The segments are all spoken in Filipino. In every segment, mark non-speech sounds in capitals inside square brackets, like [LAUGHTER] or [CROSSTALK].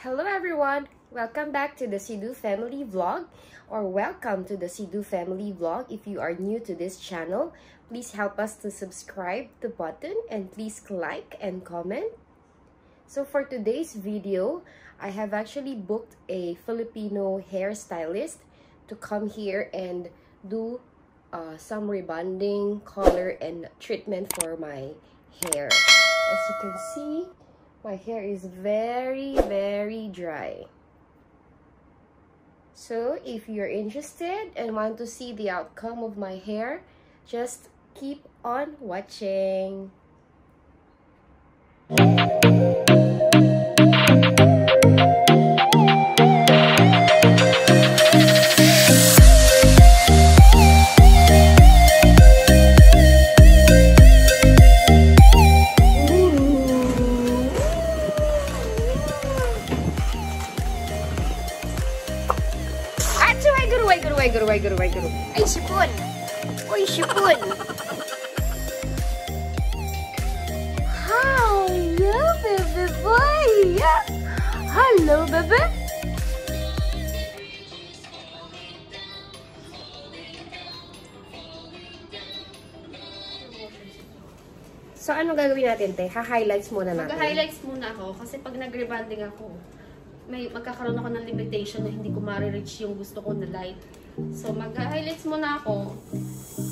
Hello everyone! Welcome back to the Sidu Family Vlog or welcome to the Sidu Family Vlog. If you are new to this channel, please help us to subscribe the button and please like and comment. So for today's video, I have actually booked a Filipino hairstylist to come here and do uh, some rebonding, color, and treatment for my hair. As you can see, my hair is very, very dry. So if you're interested and want to see the outcome of my hair, just keep on watching. Hello, baby. So, anong gagawin natin, te? Ha-highlights muna natin. Mag-highlights muna ako kasi pag nag-rebanding ako, may magkakaroon ako ng limitation na hindi ko ma-reach yung gusto ko na light. So, mag-highlights muna ako.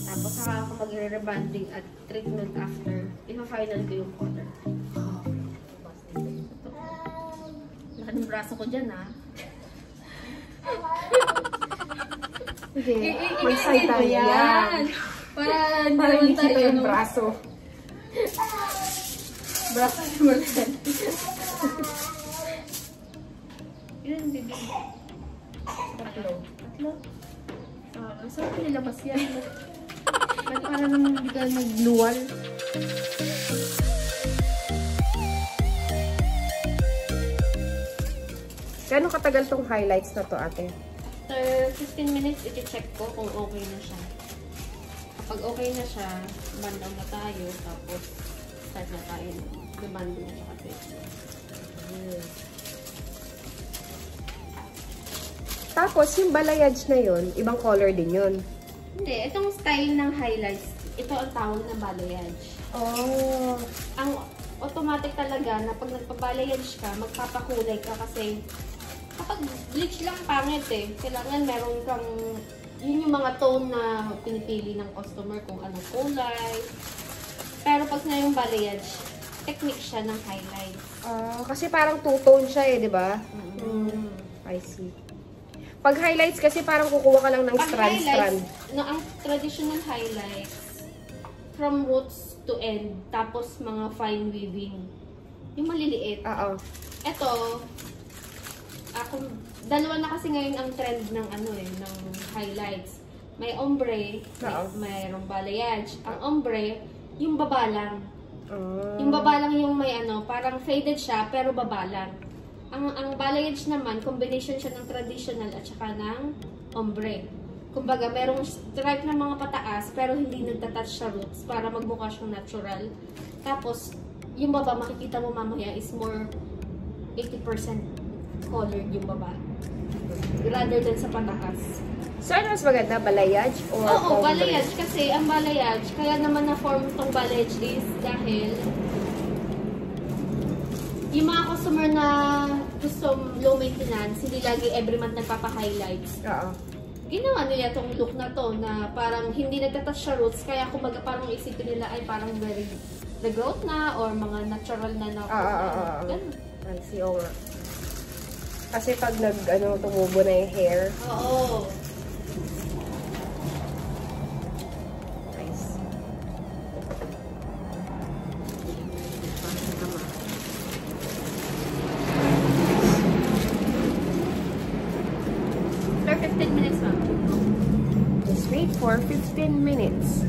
Tapos, saka ako mag-rebanding at treatment after. Ipa-final ko yung color. Ito. Laki ng braso ko dyan, ha? Sige, I- i- mag-side tayo yan. Para hindi Para hindi kita yung ano, braso. braso naman yan. Ilan, baby? Tatlo. Tatlo? Ah, ang sarap nilabas yan. Ba't para naman hindi ka nagluwal? Gano'ng katagal tong highlights na to, ate? After 15 minutes, iti-check ko kung okay na siya. Kapag okay na siya, bandaw na tayo. Tapos, start na tayo. Debanding na siya kasi. Tapos, yung balayage na yun, ibang color din yun. Hindi, itong style ng highlights, ito ang tawag na balayage. Oh. Ang automatic talaga na pag nagpabalayage ka, magpapakulay ka kasi kapag bleach lang pangit eh. Kailangan meron kang, yun yung mga tone na pinipili ng customer kung anong kulay. Pero pag na yung balayage, technique siya ng highlights. Ah, kasi parang two-tone siya eh, di ba? Mm. I see. Pag highlights kasi parang kukuha ka lang ng strand-strand. no, ang traditional highlights, from roots to end, tapos mga fine weaving. Yung maliliit. Oo. Ito, ako, dalawa na kasi ngayon ang trend ng ano eh, ng highlights. May ombre, may, Oo. mayroong balayage. Ang ombre, yung baba lang. Ah. Yung baba lang yung may ano, parang faded siya, pero baba lang. Ang, ang balayage naman, combination siya ng traditional at saka ng ombre. Kumbaga, merong stripe ng mga pataas, pero hindi nagtatouch sa roots para magmukha siyang natural. Tapos, yung baba, makikita mo mamaya is more 80% colored yung baba. Rather than sa pataas. So, ano mas maganda? Balayage or Oo, balayage. Kasi ang balayage, kaya naman na-form itong balayage is dahil yung mga customer na gusto low maintenance, hindi lagi every month nagpapa-highlights. Oo. Ginawa nila itong look na to na parang hindi nagtatouch sa roots, kaya kumbaga parang isipin nila ay parang very regrowth na or mga natural na na. Ah, ah, ah. Ganun. I see, oo nga. Kasi pag nag, ano, tumubo na yung hair, Oo. nice. For 15 minutes ma'am. Just wait for 15 minutes.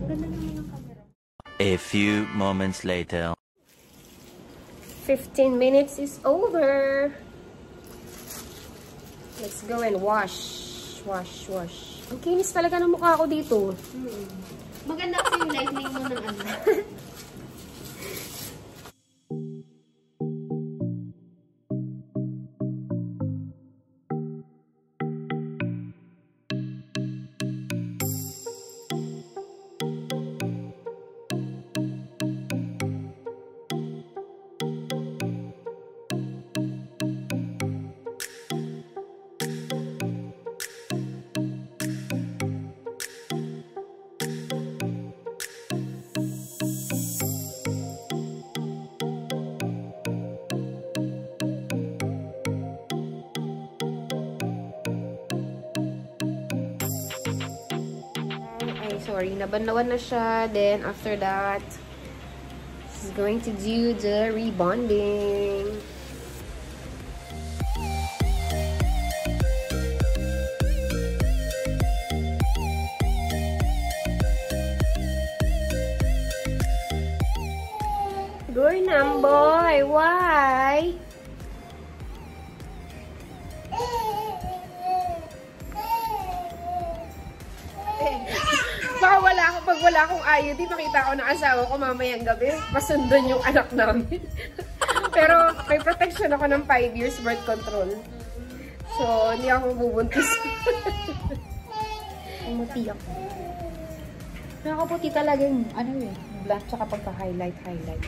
Ang ganda naman ng camera. A few moments later. 15 minutes is over. Let's go and wash. Wash, wash. Ang kinis talaga ng mukha ko dito. Mm. Maganda kasi yung lightning mo ng ano. [LAUGHS] Sorry, nabanlawan na siya. Then, after that, he's going to do the rebonding. Good boy. Why? Pag wala akong IUD, makita ko ng asawa ko mamayang gabi, masundon yung anak namin. [LAUGHS] Pero may protection ako ng 5 years birth control. So, hindi ako bubuntis. Umuti [LAUGHS] ako. Nakakaputi talaga yung, ano eh, black tsaka pagka-highlight, highlight.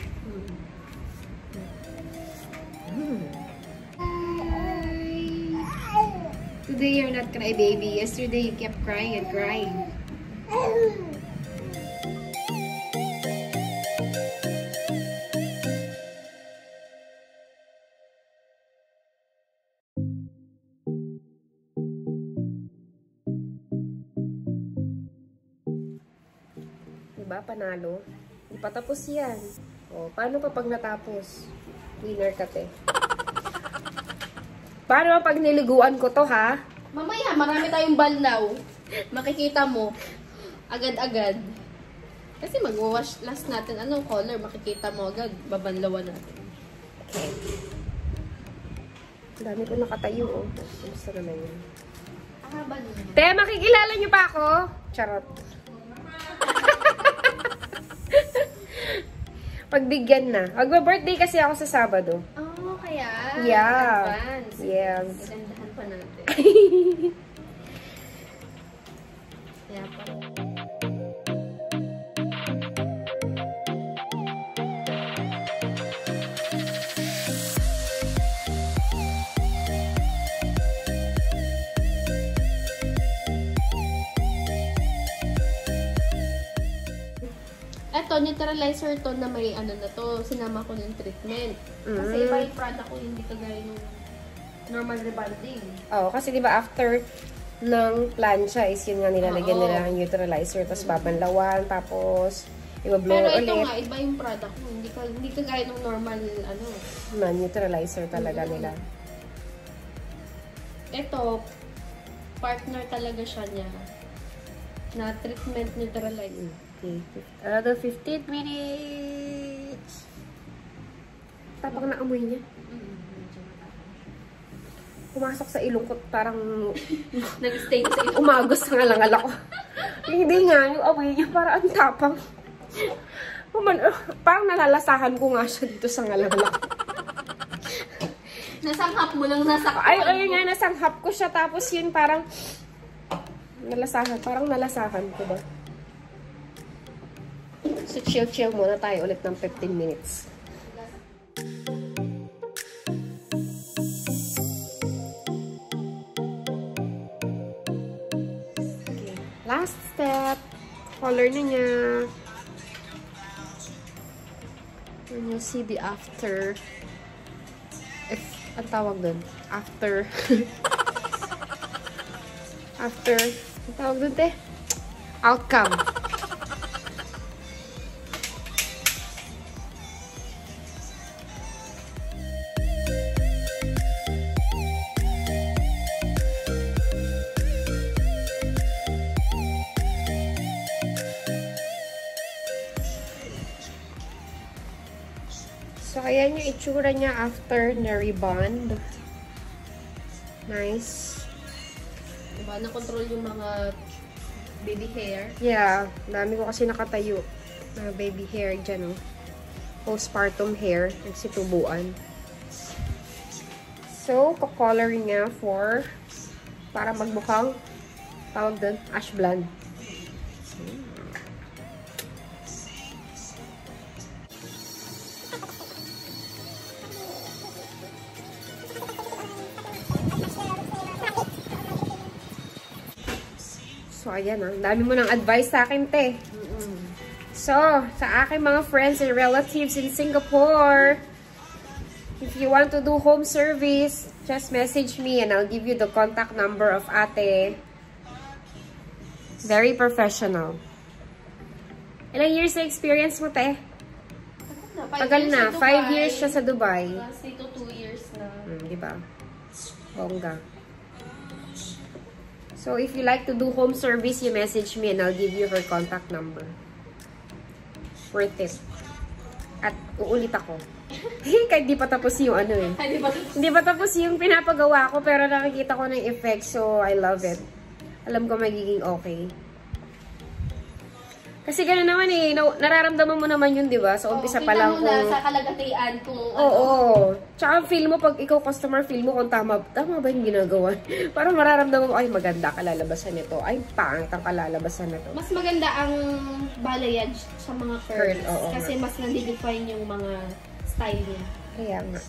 Hmm. Today you're not cry baby. Yesterday you kept crying and crying. [LAUGHS] panalo? Di pa tapos yan. O, paano pa pag natapos? Winner ka, te. [LAUGHS] Paano pag niliguan ko to, ha? Mamaya, marami tayong balnaw. Makikita mo, agad-agad. Kasi mag-wash last natin. Anong color? Makikita mo agad. Babanlawan natin. Okay. Dami ko nakatayo, oh. Gusto naman yun. Te, makikilala niyo pa ako? Charot. Pagbigyan na. Magba-birthday kasi ako sa Sabado. Oh, kaya? Yeah. Advance. Yes. Gagandahan pa natin. [LAUGHS] Kaya pa. Eto, neutralizer to na may ano na to, sinama ko ng treatment. Kasi Mm. iba yung product ko, hindi kagaya ng normal rebonding. Oo, kasi di ba after ng plancha is yun nga nilalagyan Oo. nila ng neutralizer, tapos babanlawan, tapos i-blow Pero ito ulit. nga, iba yung product mo. Hindi, ka, hindi kagaya ng normal, ano. Man, neutralizer talaga Mm. nila. Ito, partner talaga siya niya. Na treatment neutralizer. Okay. Another 15 minutes. Tapang na amoy niya. Pumasok sa ilong ko, parang [LAUGHS] Nag-stay sa ito. umagos sa ngalangal ako. Hindi nga, yung amoy niya parang ang tapang. Uman, uh, parang nalalasahan ko nga siya dito sa ngalangal ako. Nasanghap mo lang nasa Ay, ayun nga, nasanghap ko siya. Tapos yun parang nalasahan. Parang nalasahan ko ba? So, chill-chill muna tayo ulit ng 15 minutes. Okay. Last step. Color na niya. And you'll see the after. If, ang tawag dun? After. [LAUGHS] after. Ang tawag dun, te? Outcome. So, ayan yung itsura niya after na rebond. Nice. Diba, na-control yung mga baby hair. Yeah, dami ko kasi nakatayo. Mga baby hair dyan, oh. Postpartum hair. Nagsitubuan. So, kukolor niya for para magmukhang tawag doon, ash blonde. So, ayan ah. Ang dami mo ng advice sa akin, te. So, sa aking mga friends and relatives in Singapore, if you want to do home service, just message me and I'll give you the contact number of ate. Very professional. Ilang years na experience mo, te? Tagal na. Five years siya sa Dubai. Last to two years na. Hmm, di ba? Bongga. So, if you like to do home service, you message me and I'll give you her contact number. Worth it. At uulit ako. [LAUGHS] Kahit di pa tapos yung ano eh. Ay, di pa tapos yung pinapagawa ko, pero nakikita ko ng effect, so I love it. Alam ko magiging okay. Kasi gano'n naman eh, na- nararamdaman mo naman yun, di ba? Sa umpisa pa lang na kung... sa kalagatian kung Oo. ano. Tsaka feel mo, pag ikaw customer, feel mo kung tama, tama ba yung ginagawa? [LAUGHS] Parang mararamdaman mo, ay maganda kalalabasan nito. Ay pangit ang kalalabasan nito. Mas maganda ang balayage sa mga curls. Curl, oo kasi mas nandidefine yung mga style niya. Kaya nga.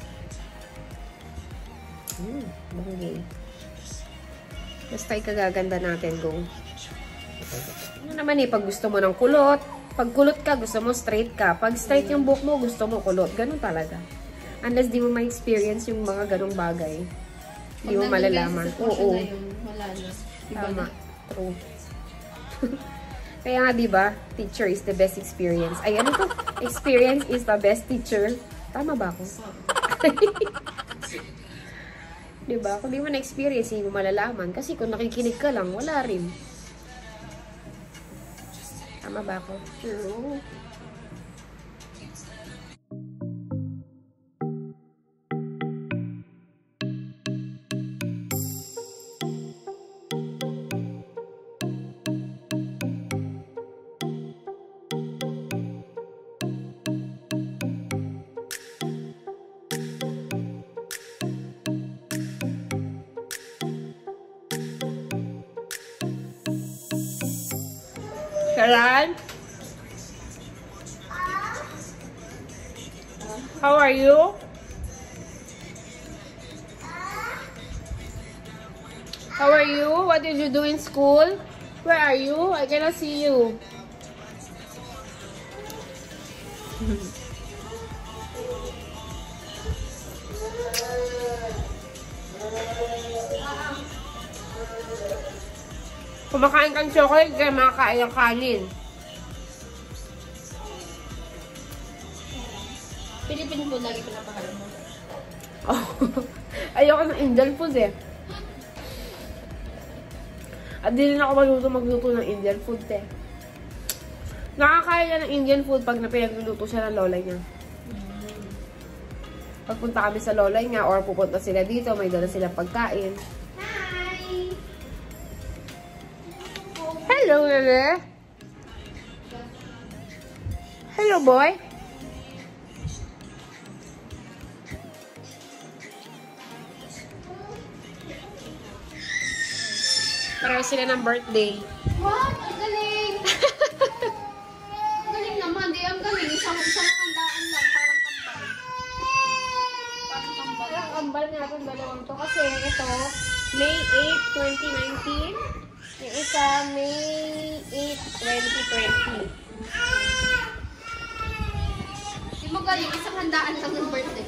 Hmm, bangay. Basta ikagaganda natin kung ano naman eh, pag gusto mo ng kulot, pag kulot ka, gusto mo straight ka. Pag straight yung buhok mo, gusto mo kulot. Ganun talaga. Unless di mo ma-experience yung mga ganong bagay. Hindi mo malalaman. Oo. yun, wala na. Iba Tama. na. True. [LAUGHS] Kaya nga, di ba? Teacher is the best experience. Ay, ano to? Experience is the best teacher. Tama ba ako? [LAUGHS] di ba? Kung di mo na-experience, hindi mo malalaman. Kasi kung nakikinig ka lang, wala rin. Tama ba? True. Sharan? How are you? How are you? What did you do in school? Where are you? I cannot see you. Kumakain kang chocolate, kaya makakain ang kanin. Philippine food lagi pinapakain mo. [LAUGHS] Ayoko ng Indian food eh. At di rin ako maluto magluto ng Indian food eh. Nakakaya niya ng Indian food pag napinagluluto siya ng lola niya. Pagpunta kami sa lola niya or pupunta sila dito, may dala silang pagkain. Hello, Lele. Hello, boy. Pareho sila ng birthday. What? Ang galing! Ang galing naman. Di, ang galing. Isang, isang handaan lang. Parang kambal. Parang kambal. Parang kambal nga itong dalawang to kasi ito, May 8, 2019. Yung isa, May 8, 2020. Di mo galing. Isang handaan lang ng birthday.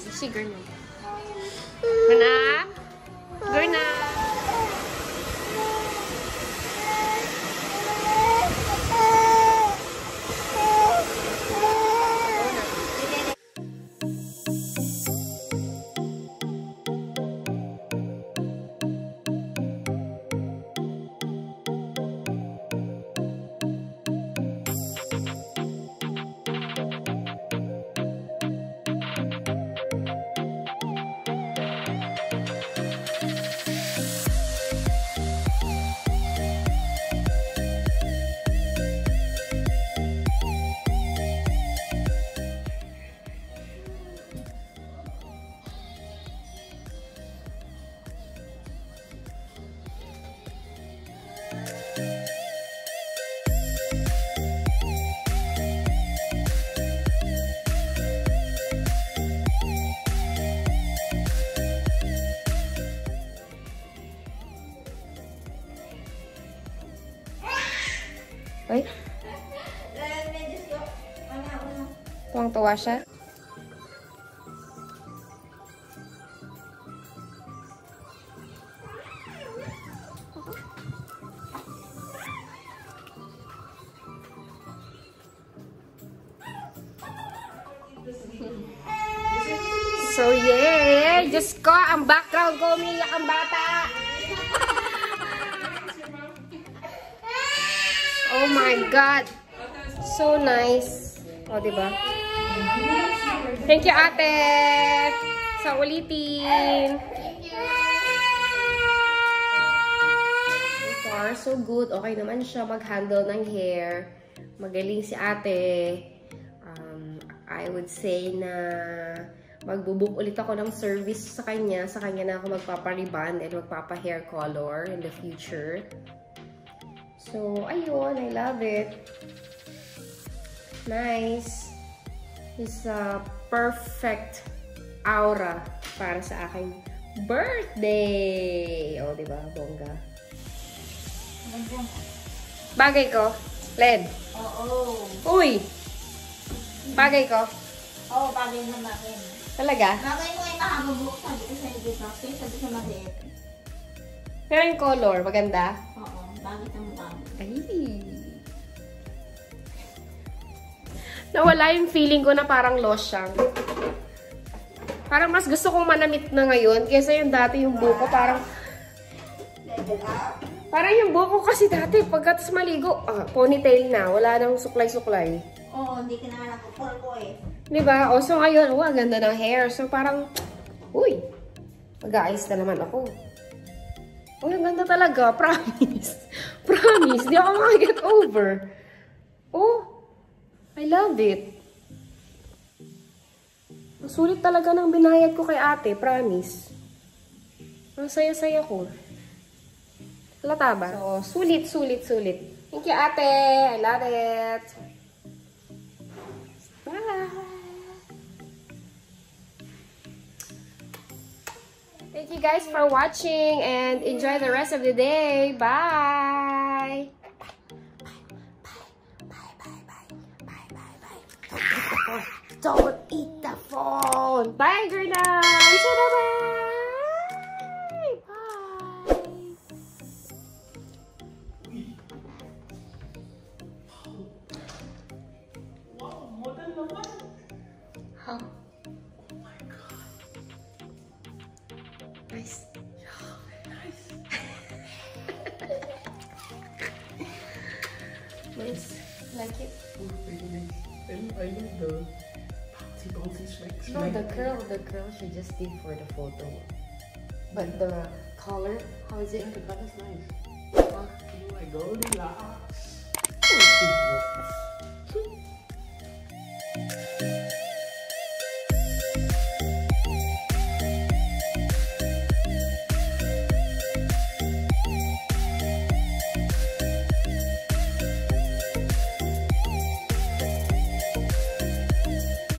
Si Gerna. Gerna? Ay? Tuwang-tuwa siya. Oh, diba? Thank you, ate. Sa ulitin. So far, so good. Okay naman siya mag-handle ng hair. Magaling si ate. Um, I would say na magbubuk ulit ako ng service sa kanya. Sa kanya na ako magpapariban and magpapa-hair color in the future. So, ayun. I love it. Nice. It's a perfect aura para sa aking birthday. O, oh, diba? Bongga. Bagay ko? Led? Oo. Uy! Bagay ko? Oo, bagay na natin. Talaga? Bagay mo ay mahababuk. Sabi ko sa'yo dito. Kaya sabi ko maliit. Pero yung color, maganda? Oo, bagay na Nawala yung feeling ko na parang losyang. Parang mas gusto kong manamit na ngayon kaysa yung dati yung buko parang... Parang yung buko kasi dati pagkatas maligo, ah, ponytail na. Wala nang suklay-suklay. Oo, hindi ka na nakapul ko eh. Diba? O so ngayon, oh, ang ganda ng hair. So parang, uy, mag-aayos na naman ako. Uy, ang ganda talaga. [LAUGHS] Promise. Promise. Di ako makaget over. Oh, I love it. Ang sulit talaga ng binayad ko kay ate. Promise. Ang saya-saya ko. Halata ba? So, sulit, sulit, sulit. Thank you, ate. I love it. Bye. Thank you guys for watching and enjoy the rest of the day. Bye. Don't eat the phone. Bye, Grenade. Bye. Bye. How? [LAUGHS] Nice. nice. Like it? And I love the No, the curl, the curl she just did for the photo. But the color, how is it? In the butterflies? Fucking